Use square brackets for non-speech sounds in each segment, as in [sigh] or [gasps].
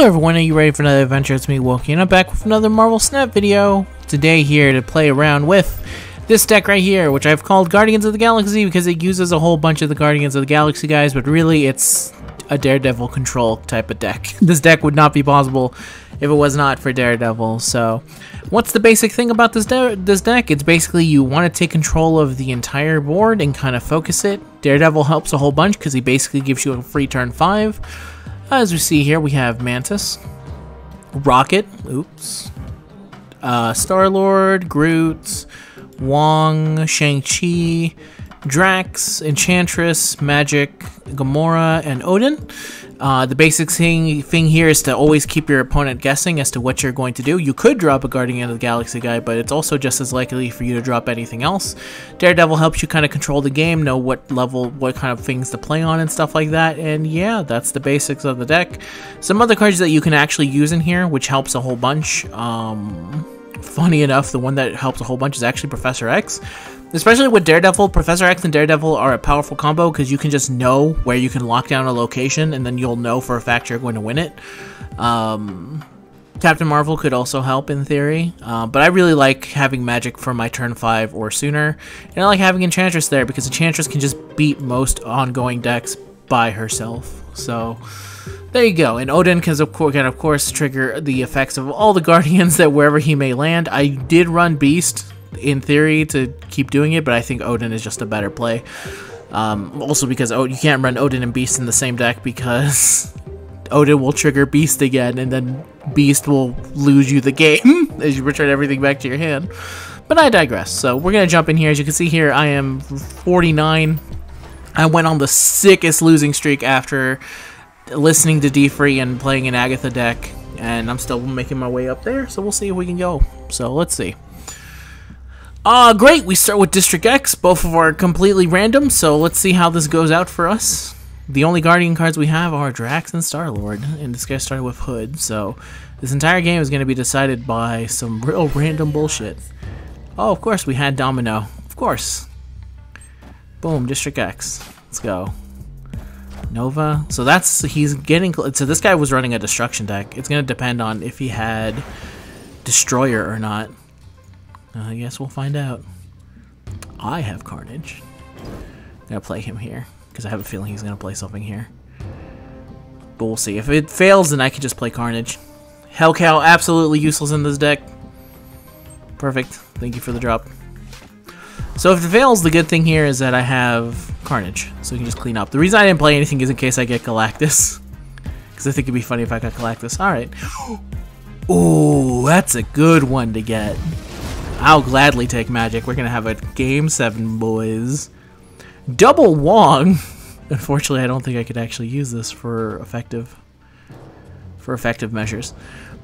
Hello everyone, are you ready for another adventure? It's me, Wokey, and I'm back with another Marvel Snap video. Today here to play around with this deck right here, which I've called Guardians of the Galaxy because it uses a whole bunch of the Guardians of the Galaxy guys, but really it's a Daredevil control type of deck. [laughs] This deck would not be possible if it was not for Daredevil, so... What's the basic thing about this, de this deck? It's basically you want to take control of the entire board and kind of focus it. Daredevil helps a whole bunch because he basically gives you a free turn 5. As we see here, we have Mantis, Rocket, oops, uh, Star-Lord, Groot, Wong, Shang-Chi, Drax, Enchantress, Magik, Gamora, and Odin. Uh, the basic thing, thing here is to always keep your opponent guessing as to what you're going to do. You could drop a Guardian of the Galaxy guy, but it's also just as likely for you to drop anything else. Daredevil helps you kind of control the game, know what level, what kind of things to play on and stuff like that. And yeah, that's the basics of the deck. Some other cards that you can actually use in here, which helps a whole bunch. Um, funny enough, the one that helps a whole bunch is actually Professor X. Especially with Daredevil, Professor X and Daredevil are a powerful combo because you can just know where you can lock down a location and then you'll know for a fact you're going to win it. Um, Captain Marvel could also help in theory, uh, but I really like having Magik for my turn 5 or sooner. And I like having Enchantress there because Enchantress can just beat most ongoing decks by herself. So there you go. And Odin can of, course, can of course trigger the effects of all the [laughs] Guardians that wherever he may land. I did run Beast in theory to keep doing it, but I think Odin is just a better play. Um, also because you can't run Odin and Beast in the same deck because [laughs] Odin will trigger Beast again, and then Beast will lose you the game [laughs] as you return everything back to your hand. But I digress. So we're gonna jump in here. As you can see here, I am 49. I went on the sickest losing streak after listening to D-Free and playing an Agatha deck, and I'm still making my way up there. So we'll see if we can go. So let's see. Uh, great, we start with District X. Both of are completely random, so let's see how this goes out for us. The only Guardian cards we have are Drax and Star-Lord, and this guy started with Hood, so this entire game is going to be decided by some real random bullshit. Oh, of course, we had Domino. Of course. Boom, District X. Let's go. Nova. So that's, he's getting, so this guy was running a Destruction deck. It's going to depend on if he had Destroyer or not. I guess we'll find out. I have Carnage. I'm gonna play him here, because I have a feeling he's gonna play something here. But we'll see. If it fails, then I can just play Carnage. Hellcow, absolutely useless in this deck. Perfect. Thank you for the drop. So if it fails, the good thing here is that I have Carnage, so we can just clean up. The reason I didn't play anything is in case I get Galactus. [laughs] Because I think it'd be funny if I got Galactus. Alright. [gasps] Oh, that's a good one to get. I'll gladly take Magik. We're gonna have a game seven, boys. Double Wong. [laughs] Unfortunately, I don't think I could actually use this for effective for effective measures.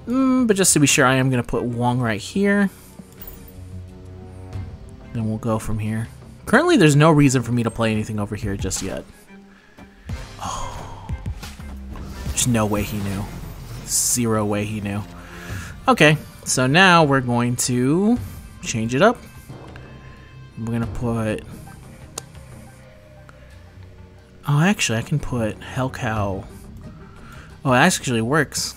Mm, but just to be sure, I am gonna put Wong right here. Then we'll go from here. Currently, there's no reason for me to play anything over here just yet. Oh. There's no way he knew. Zero way he knew. Okay, so now we're going to change it up. We're gonna put. Oh, actually, I can put Hellcow. Oh, it actually works.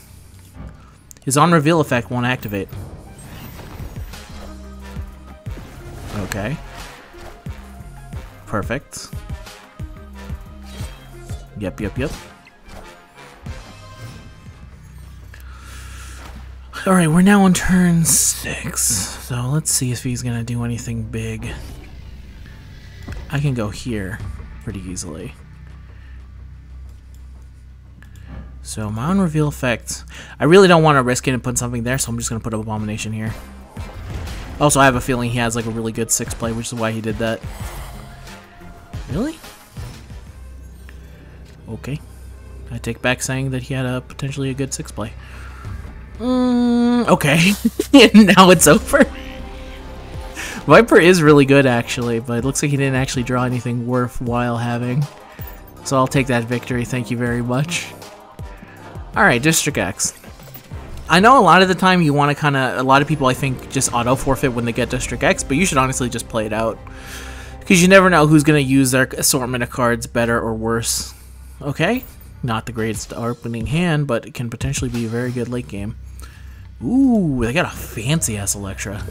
His on reveal effect won't activate. Okay. Perfect. Yep, yep, yep. Alright, we're now on turn 6. So let's see if he's gonna do anything big. I can go here pretty easily. So my own reveal effect. I really don't want to risk it and put something there, so I'm just gonna put Abomination here. Also, I have a feeling he has like a really good six play, which is why he did that. Really? Okay. I take back saying that he had a potentially a good six play. Mm, okay. [laughs] [laughs] now it's over. Viper is really good, actually, but it looks like he didn't actually draw anything worthwhile having. So I'll take that victory, thank you very much. Alright, District X. I know a lot of the time you want to kind of, a lot of people I think just auto forfeit when they get District X, but you should honestly just play it out. Because you never know who's going to use their assortment of cards better or worse. Okay, Not the greatest opening hand, but it can potentially be a very good late game. Ooh, they got a fancy ass Elektra.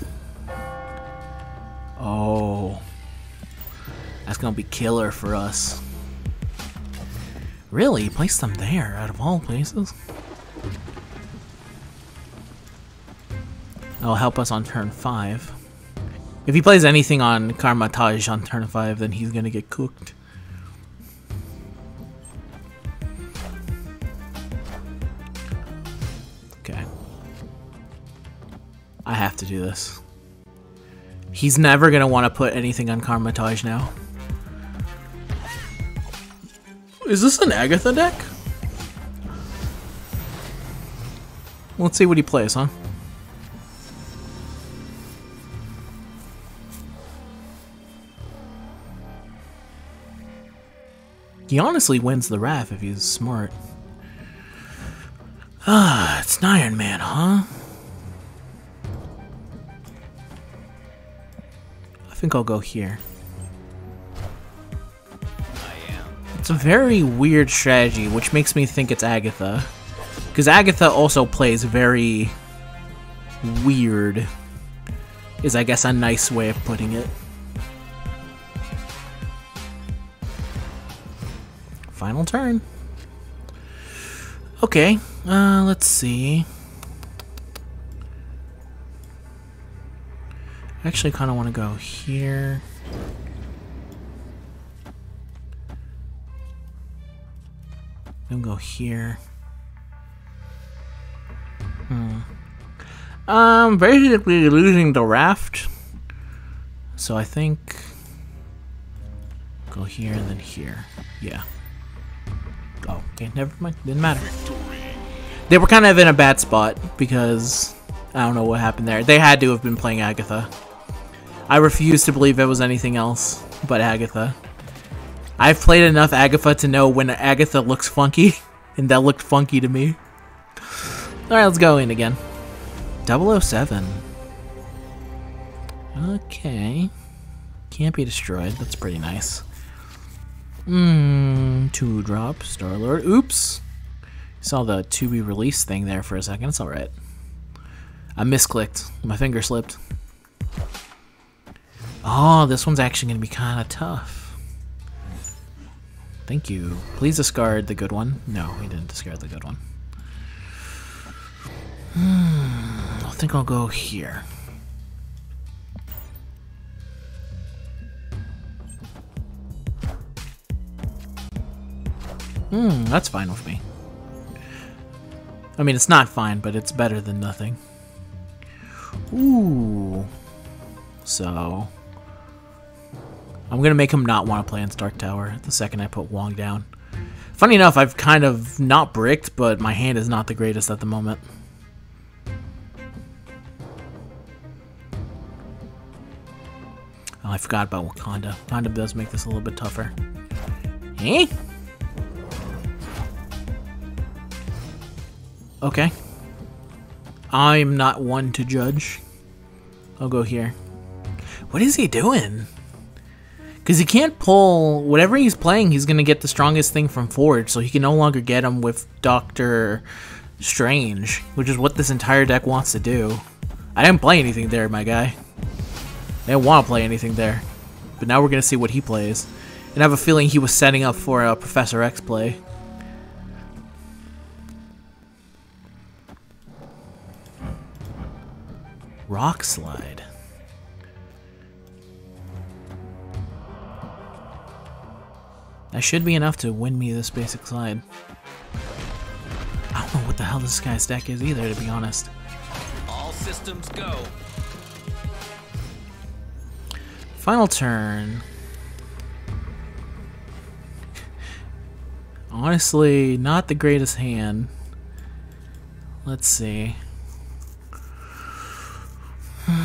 Oh. That's gonna be killer for us. Really? Place them there, out of all places? That'll help us on turn 5. If he plays anything on Kamar-Taj on turn 5, then he's gonna get cooked. Do this. He's never gonna want to put anything on Kamar-Taj now. Is this an Agatha deck? Let's see what he plays, huh? He honestly wins the Raft if he's smart. Ah, [sighs] it's an Iron Man, huh? Think I'll go here. It's a very weird strategy, which makes me think it's Agatha. Because Agatha also plays very weird, is I guess a nice way of putting it. Final turn. Okay, uh, let's see. Actually kind of want to go here. Then go here. Hmm. Um, basically losing the raft. So I think go here and then here. Yeah. Oh, okay, never mind. Didn't matter. They were kind of in a bad spot because I don't know what happened there. They had to have been playing Agatha. I refuse to believe it was anything else but Agatha. I've played enough Agatha to know when Agatha looks funky, [laughs] and that looked funky to me. Alright, let's go in again. 007. Okay. Can't be destroyed. That's pretty nice. Mmm, two drop, Star-Lord. Oops! Saw the to be released thing there for a second. It's alright. I misclicked. My finger slipped. Oh, this one's actually going to be kind of tough. Thank you. Please discard the good one. No, we didn't discard the good one. Hmm, I think I'll go here. Hmm, that's fine with me. I mean, it's not fine, but it's better than nothing. Ooh. So... I'm gonna make him not want to play in Stark Tower the second I put Wong down. Funny enough, I've kind of not bricked, but my hand is not the greatest at the moment. Oh, I forgot about Wakanda. Wakanda does make this a little bit tougher. Eh? Okay. I'm not one to judge. I'll go here. What is he doing? Because he can't pull... Whatever he's playing, he's going to get the strongest thing from Forge, so he can no longer get him with Doctor Strange, which is what this entire deck wants to do. I didn't play anything there, my guy. I didn't want to play anything there. But now we're going to see what he plays. And I have a feeling he was setting up for a Professor X play. Rock Slide. That should be enough to win me this basic slide. I don't know what the hell this guy's deck is either, to be honest. All systems go. Final turn. Honestly, not the greatest hand. Let's see. [sighs]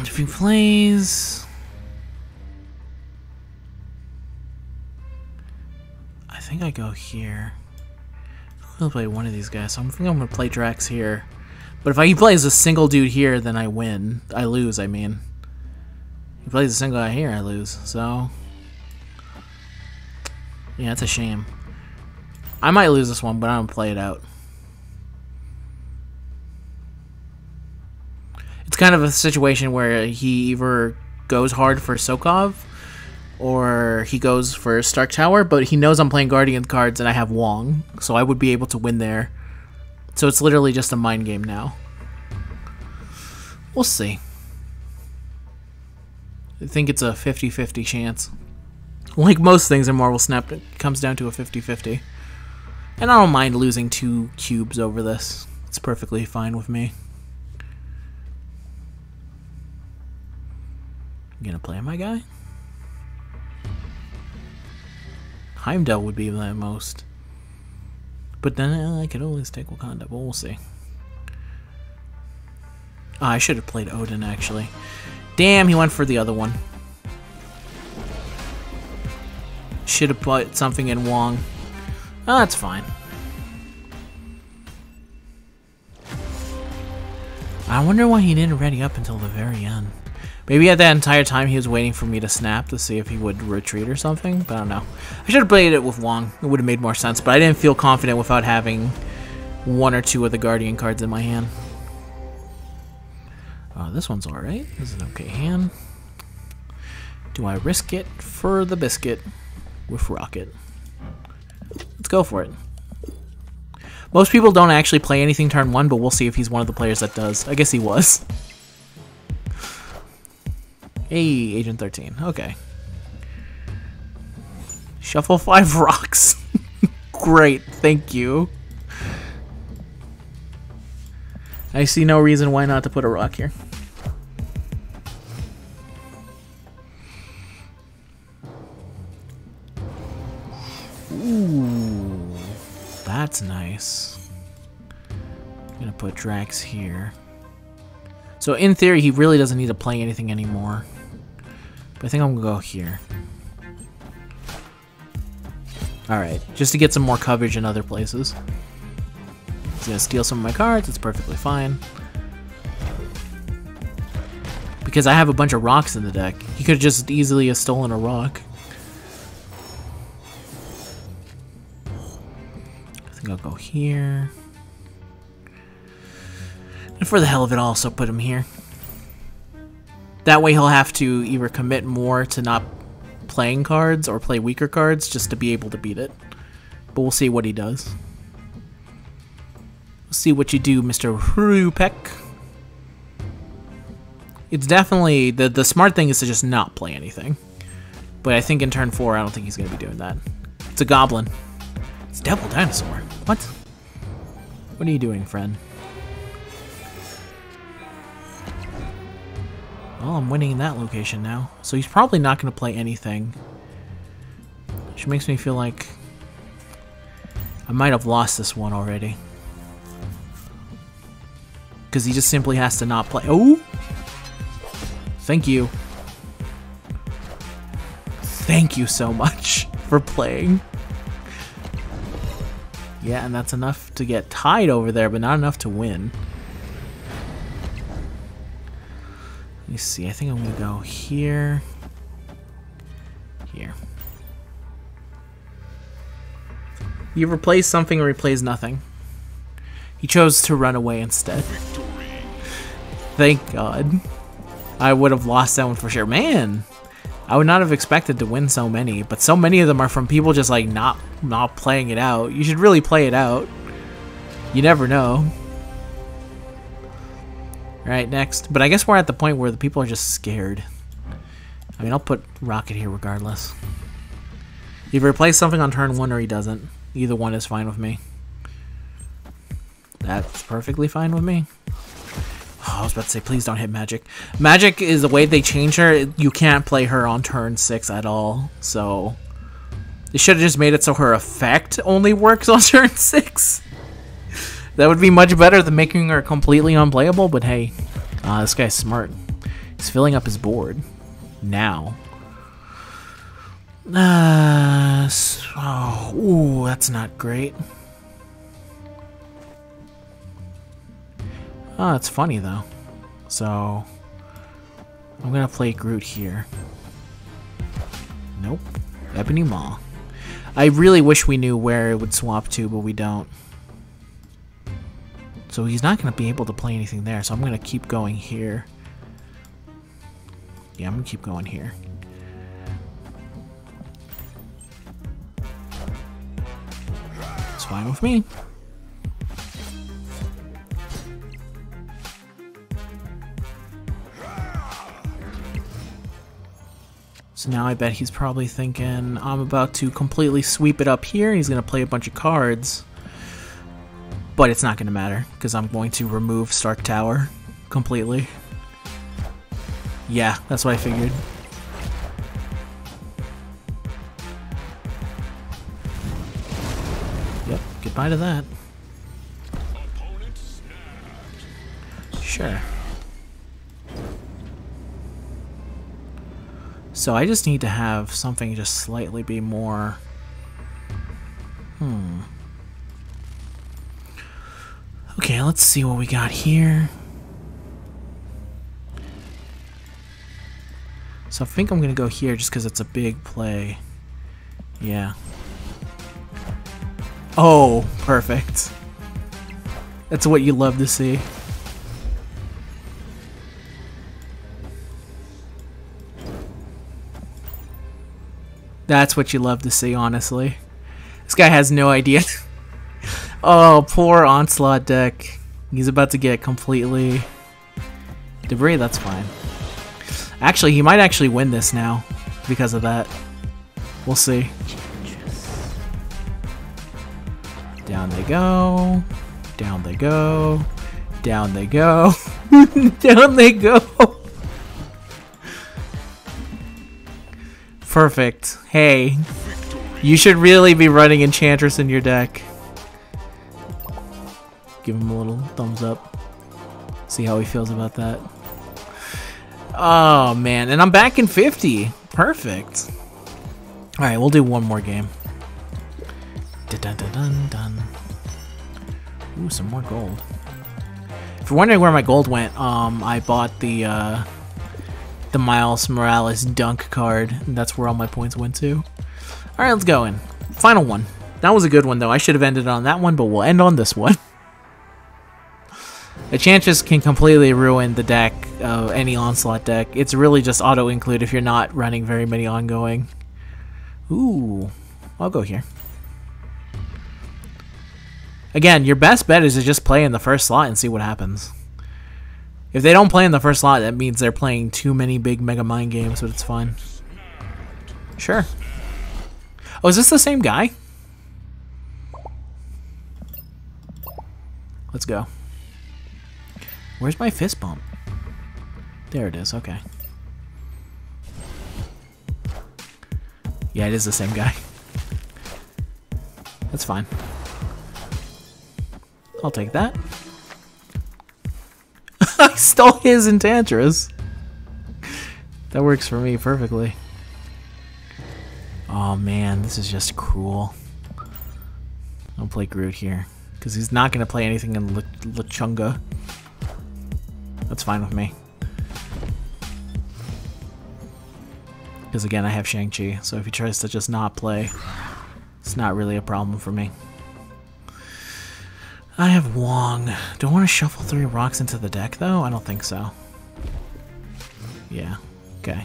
If he plays... think I go here. I'm gonna play one of these guys, so I'm think I'm gonna play Drax here. But if I, he plays a single dude here, then I win. I lose, I mean. He plays a single guy here, I lose. So... Yeah, it's a shame. I might lose this one, but I'm gonna play it out. It's kind of a situation where he either goes hard for Sokov or he goes for Stark Tower, but he knows I'm playing Guardian cards and I have Wong, so I would be able to win there. So it's literally just a mind game now. We'll see. I think it's a 50-50 chance. Like most things in Marvel Snap, it comes down to a 50-50. And I don't mind losing two cubes over this. It's perfectly fine with me. You gonna play my guy? Heimdall would be the most. But then uh, I could always take Wakanda, but we'll see. Oh, I should have played Odin, actually. Damn, he went for the other one. Should have put something in Wong. Oh, that's fine. I wonder why he didn't ready up until the very end. Maybe at that entire time he was waiting for me to snap to see if he would retreat or something, but I don't know. I should have played it with Wong. It would have made more sense, but I didn't feel confident without having one or two of the Guardian cards in my hand. Uh, this one's alright. This is an okay hand. Do I risk it for the biscuit with Rocket? Let's go for it. Most people don't actually play anything turn one, but we'll see if he's one of the players that does. I guess he was. Hey, Agent 13. Okay. Shuffle five [laughs] rocks. Great, thank you. I see no reason why not to put a rock here. Ooh, that's nice. I'm gonna put Drax here. So in theory, he really doesn't need to play anything anymore. But I think I'm gonna go here. Alright, just to get some more coverage in other places. He's gonna steal some of my cards, it's perfectly fine. Because I have a bunch of rocks in the deck. He could just easily have stolen a rock. I think I'll go here. And for the hell of it, I'll also put him here. That way he'll have to either commit more to not playing cards or play weaker cards just to be able to beat it. But we'll see what he does. We'll see what you do, Mr. Rupek. It's definitely... The, the smart thing is to just not play anything. But I think in turn 4, I don't think he's going to be doing that. It's a goblin. It's Devil Dinosaur. What? What are you doing, friend? Well, I'm winning in that location now. So he's probably not going to play anything. Which makes me feel like I might have lost this one already. Because he just simply has to not play. Oh! Thank you. Thank you so much [laughs] for playing. Yeah, and that's enough to get tied over there, but not enough to win. See. I think I'm going to go here. Here. You replace something or replace nothing. He chose to run away instead. Thank God. I would have lost that one for sure. Man, I would not have expected to win so many, but so many of them are from people just like not not playing it out. You should really play it out. You never know. Alright, next. But I guess we're at the point where the people are just scared. I mean, I'll put Rocket here regardless. He replace something on turn one or he doesn't. Either one is fine with me. That's perfectly fine with me. Oh, I was about to say, please don't hit Magik. Magik is the way they change her. You can't play her on turn 6 at all. So, they should have just made it so her effect only works on [laughs] turn 6. That would be much better than making her completely unplayable, but hey, uh, this guy's smart. He's filling up his board. Now. Uh, [sighs] oh, ooh, that's not great. Oh, it's funny though. So, I'm gonna play Groot here. Nope. Ebony Maw. I really wish we knew where it would swap to, but we don't. So he's not going to be able to play anything there, so I'm going to keep going here. Yeah, I'm going to keep going here. It's fine with me. So now I bet he's probably thinking, I'm about to completely sweep it up here. He's going to play a bunch of cards. But it's not going to matter, because I'm going to remove Stark Tower completely. Yeah, that's what I figured. Yep, goodbye to that. Sure. So I just need to have something just slightly be more... Hmm. Okay, let's see what we got here. So I think I'm going to go here just because it's a big play. Yeah. Oh, perfect. That's what you love to see. That's what you love to see, honestly. This guy has no idea. [laughs] oh, poor Onslaught deck. He's about to get completely... Debris, that's fine. Actually, he might actually win this now because of that. We'll see. Down they go. Down they go. Down they go. [laughs] Down they go. Perfect. Hey, you should really be running Enchantress in your deck. Give him a little thumbs up. See how he feels about that. Oh, man. And I'm back in 50. Perfect. Alright, we'll do one more game. Dun dun dun dun. Ooh, some more gold. If you're wondering where my gold went, um, I bought the, uh, the Miles Morales dunk card. And that's where all my points went to. Alright, let's go in. Final one. That was a good one, though. I should have ended on that one, but we'll end on this one. [laughs] Enchantress can completely ruin the deck, uh, any Onslaught deck. It's really just auto-include if you're not running very many ongoing. Ooh, I'll go here. Again, your best bet is to just play in the first slot and see what happens. If they don't play in the first slot, that means they're playing too many big Mega Mind games, but it's fine. Sure. Oh, is this the same guy? Let's go. Where's my fist bump? There it is, okay. Yeah, it is the same guy. That's fine. I'll take that. [laughs] I stole his Enchantress. That works for me perfectly. Oh man, this is just cruel. I'll play Groot here. Because he's not going to play anything in Lechunga. That's fine with me. Because again, I have Shang-Chi, so if he tries to just not play, it's not really a problem for me. I have Wong. Do I want to shuffle three rocks into the deck, though? I don't think so. Yeah, okay.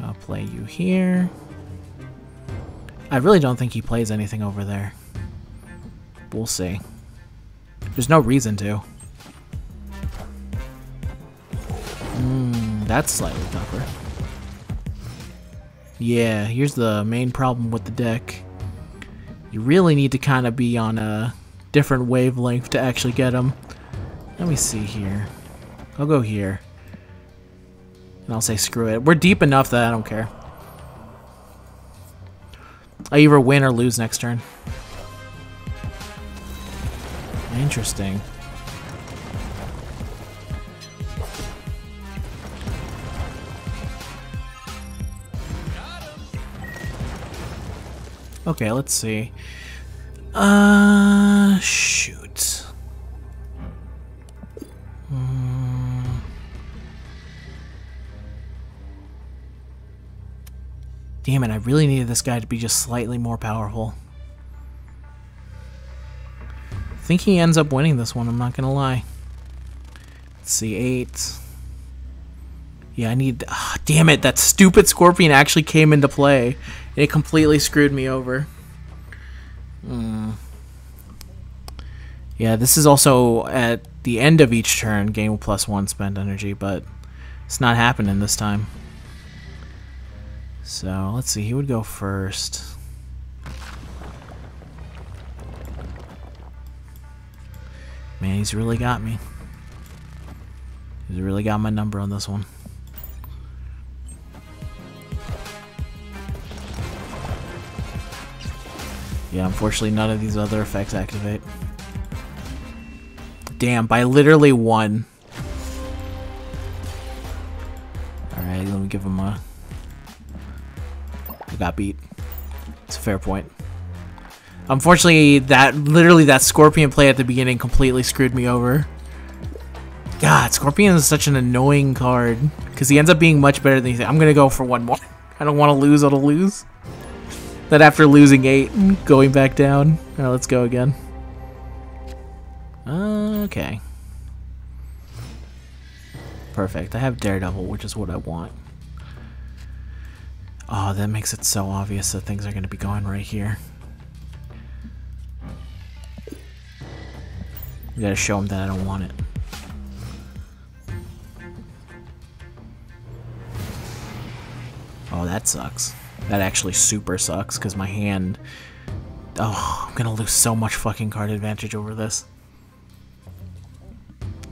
I'll play you here. I really don't think he plays anything over there. We'll see. There's no reason to. Mm, that's slightly tougher. Yeah, here's the main problem with the deck. You really need to kind of be on a different wavelength to actually get them. Let me see here. I'll go here. And I'll say screw it. We're deep enough that I don't care. I either win or lose next turn. Interesting. Okay, let's see. Uh, shoot. Hmm. Damn it, I really needed this guy to be just slightly more powerful. Think he ends up winning this one, I'm not gonna lie. Let's see, eight. Yeah, I need... ah, damn it, that stupid scorpion actually came into play. And it completely screwed me over. Hmm. Yeah, this is also at the end of each turn, gain plus one spend energy, but it's not happening this time. So, let's see, he would go first. Man, he's really got me. He's really got my number on this one. Yeah, unfortunately none of these other effects activate. Damn, by literally one. Alright, let me give him a... I got beat. It's a fair point. Unfortunately, that literally that Scorpion play at the beginning completely screwed me over. God, Scorpion is such an annoying card. Because he ends up being much better than he. I'm to go for one more. [laughs] I don't want to lose, I'll lose. Then after losing eight, going back down. Alright, let's go again. Okay. Perfect. I have Daredevil, which is what I want. Oh, that makes it so obvious that things are going to be going right here. We gotta show him that I don't want it. Oh, that sucks. That actually super sucks, because my hand... Oh, I'm gonna lose so much fucking card advantage over this.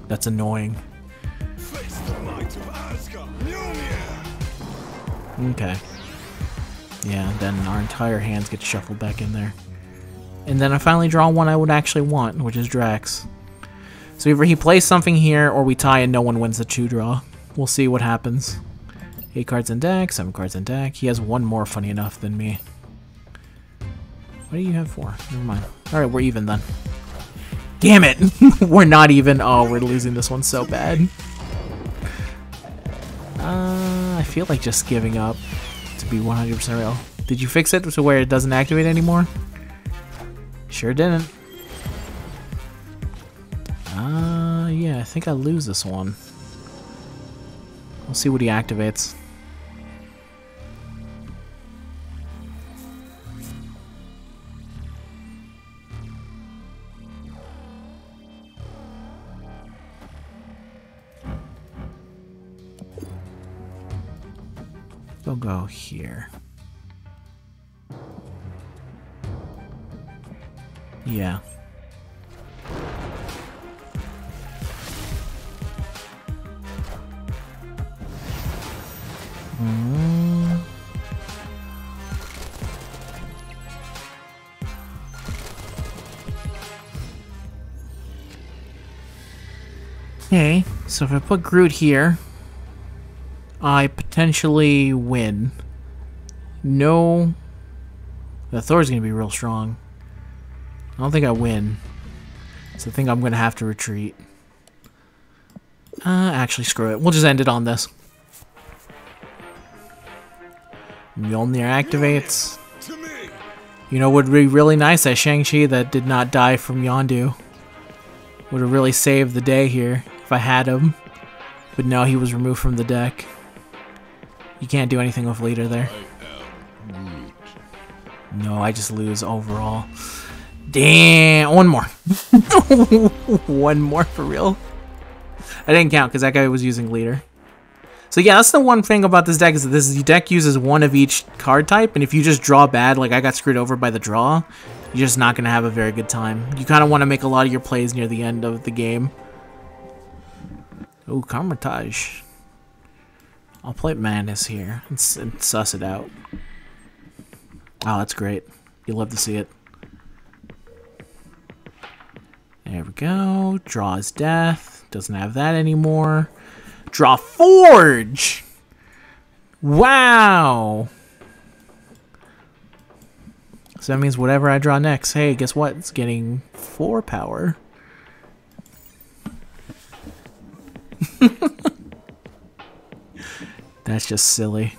That's annoying. Okay. Yeah, then our entire hands get shuffled back in there. And then I finally draw one I would actually want, which is Drax. So either he plays something here, or we tie and no one wins the two draw. We'll see what happens. 8 cards in deck, 7 cards in deck. He has one more funny enough than me. What do you have for? Never mind. Alright, we're even then. Damn it! [laughs] we're not even. Oh, we're losing this one so bad. Uh, I feel like just giving up to be 100% real. Did you fix it to where it doesn't activate anymore? Sure didn't. Uh, yeah, I think I lose this one. We'll see what he activates. We'll go here. Yeah. Mm. Okay, so if I put Groot here, I potentially win. No. The Thor's gonna be real strong. I don't think I win. So I think I'm gonna have to retreat. Uh, actually, screw it. We'll just end it on this. Mjolnir activates. You know, would be really nice that Shang-Chi that did not die from Yondu. Would have really saved the day here if I had him. But no, he was removed from the deck. You can't do anything with leader there. No, I just lose overall. Damn, one more. [laughs] one more for real. I didn't count because that guy was using leader. So yeah, that's the one thing about this deck is that this deck uses one of each card type, and if you just draw bad, like I got screwed over by the draw, you're just not going to have a very good time. You kind of want to make a lot of your plays near the end of the game. Oh, Kamar-Taj. I'll play Madness here and, and suss it out. Oh, that's great. You love to see it. There we go. Draws death. Doesn't have that anymore. Draw forge! Wow! So that means whatever I draw next, hey, guess what? It's getting four power. [laughs] That's just silly.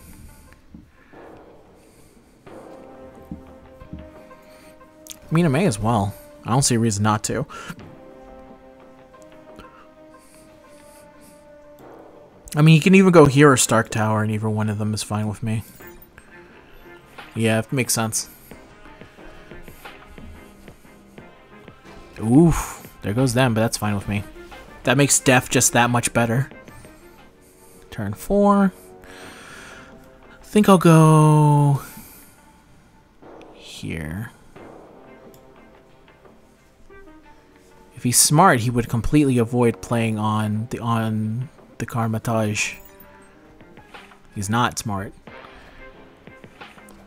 I mean, I may as well. I don't see a reason not to. I mean, you can even go here or Stark Tower, and either one of them is fine with me. Yeah, it makes sense. Oof, there goes them, but that's fine with me. That makes death just that much better. Turn four. I think I'll go here. He's smart, he would completely avoid playing on the on the Kamar-Taj. He's not smart.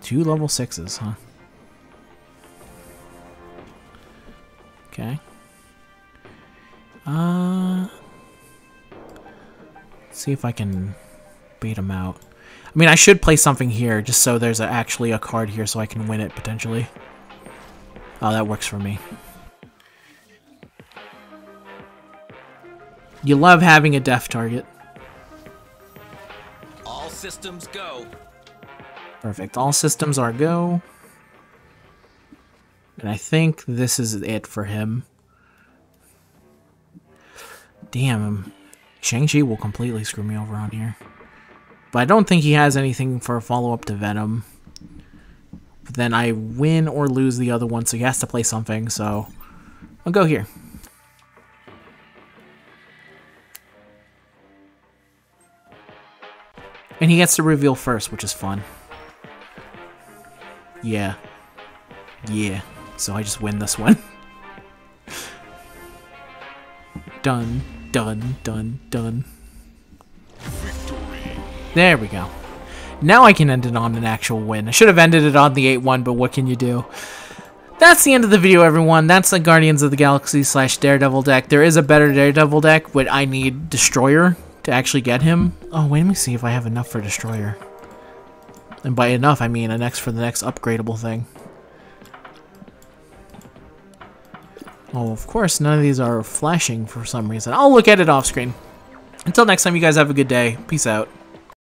Two level sixes, huh? Okay. Uh, see if I can bait him out. I mean, I should play something here just so there's a, actually a card here so I can win it potentially. Oh, that works for me. You love having a death target. All systems go. Perfect. All systems are go. And I think this is it for him. Damn, um, Shang-Chi will completely screw me over on here. But I don't think he has anything for a follow-up to Venom. But then I win or lose the other one, so he has to play something, so I'll go here. And he gets to reveal first, which is fun. Yeah. Yeah. So I just win this one. done, done, done, done. There we go. Now I can end it on an actual win. I should have ended it on the 8-1, but what can you do? That's the end of the video, everyone. That's the Guardians of the Galaxy slash Daredevil deck. There is a better Daredevil deck, but I need Destroyer to actually get him. Oh, wait, let me see if I have enough for Destroyer. And by enough, I mean a next for the next upgradable thing. Oh, of course, none of these are flashing for some reason. I'll look at it off screen. Until next time, you guys have a good day. Peace out.